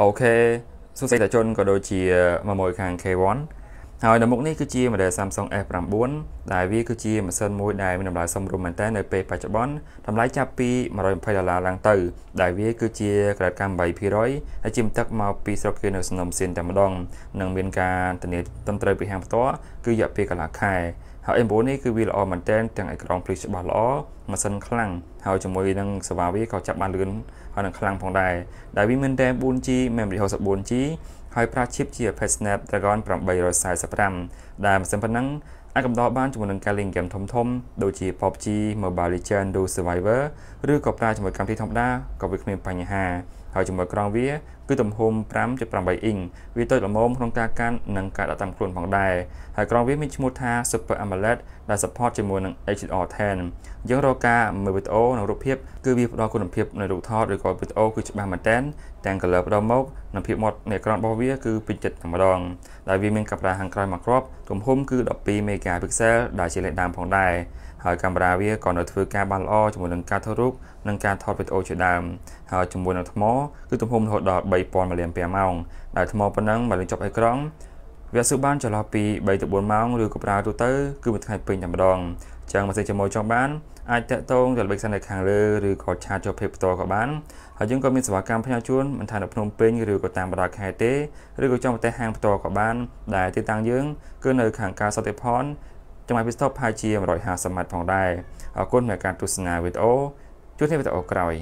អូខេសួស្តីតាជនក៏ដូចជាមកមួយខាង K1 ហើយនៅមុខនេះគឺជា model Samsung S9 ដែលវាគឺជាម៉ាស៊ីនមួយដែលមានតម្លៃសមរម្យមែនទែននៅពេលបច្ចុប្បន្នតម្លៃចាប់ពី120ដុល្លារឡើងទៅ ដែលវាគឺជាក្រាតកម្ម8%ហើយជាមទឹកមកពីស្រុកគេនៅសំណុំសៀនតែម្ដង និងមានការធានាត្រឹមត្រូវពីហាងផ្ទាល់គឺរយៈពេលកន្លះខែ ហើយ M9 នេះគឺវាល្អមែនទែនទាំងអេក្រង់ភ្លឺច្បាស់ល្អម៉ាស៊ីនខ្លាំងហើយជាមួយនឹងសេវាវាក៏ចាប់បានលឿនហើយនឹងខ្លាំងផងដែរដែលវាមាន RAM 4G memory 64G ហើយប្រើ chip ជា Apple Snapdragon 845ដែលមិនសិនប៉ុណ្ណឹងអាចកំដរបានជាមួយនឹងការលេងហ្គេមធំធំដូចជា PUBG Mobile Legends ឬ Survivor ឬក៏ប្រើជាមួយកម្មវិធីធម្មតាក៏វាគ្មានបញ្ហា ហើយជាមួយក្រងវាគឺទំហំ5.8អ៊ីងវាតូចល្មមក្នុងការកាន់និងការដាក់តាមខ្លួនផងដែរហើយក្រងវាមានឈ្មោះថា Super AMOLED ដែល support ជាមួយនឹង HDR10 យើងរកការមើលវីដេអូនិងរូបភាពគឺវាផ្ដល់គុណភាពនៃរូបថតឬក៏វីដេអូគឺច្បាស់មែនទែនទាំង color ផ្ដល់មកនិងភាពម៉ត់នៃអេក្រង់របស់វាគឺពេញចិត្តតែម្ដងដែលវាមានកាមេរ៉ាខាងក្រោយមួយគ្រាប់ទំហំគឺ12 megapixel ដែលជាលេខដើមផងដែរ ហើយកាមេរ៉ាវាក៏នៅធ្វើការបានល្អជាមួយនឹងការថតរូបនិងការថតវីដេអូជាដើមហើយជាមួយនឹងថ្មគឺទំហំរហូតដល់3000មាលីអាំពែម៉ោងដែលថ្មប៉ុណ្ណឹងបើលេងចប់អេក្រង់វាស៊ូបានចន្លោះពី3ទៅ4ម៉ោងឬក៏ប្រើទូទៅគឺមួយថ្ងៃពេញតែម្ដងចឹងបើសិនជាមួយចង់បានអាចតាក់ទងទៅល្បិចសិននៅខាងលើឬក៏ឆាតចូលភេទផ្ទាល់ក៏បានហើយយើងក៏មានសេវាកម្មផ្ញើជូនមិនថានៅភ្នំពេញឬក៏តាមបណ្ដាខេត្តទេឬក៏ចង់ទៅហាងផ្ទាល់ក៏បានដែលទីតាំងយើងគឺនៅខាងការសតិផន ចម្ងាយពីស្តុបប្រហែលជា150ម៉ែត្រផងដែរអរគុណសម្រាប់ការទស្សនាវីដេអូជួបគ្នាវីដេអូក្រោយ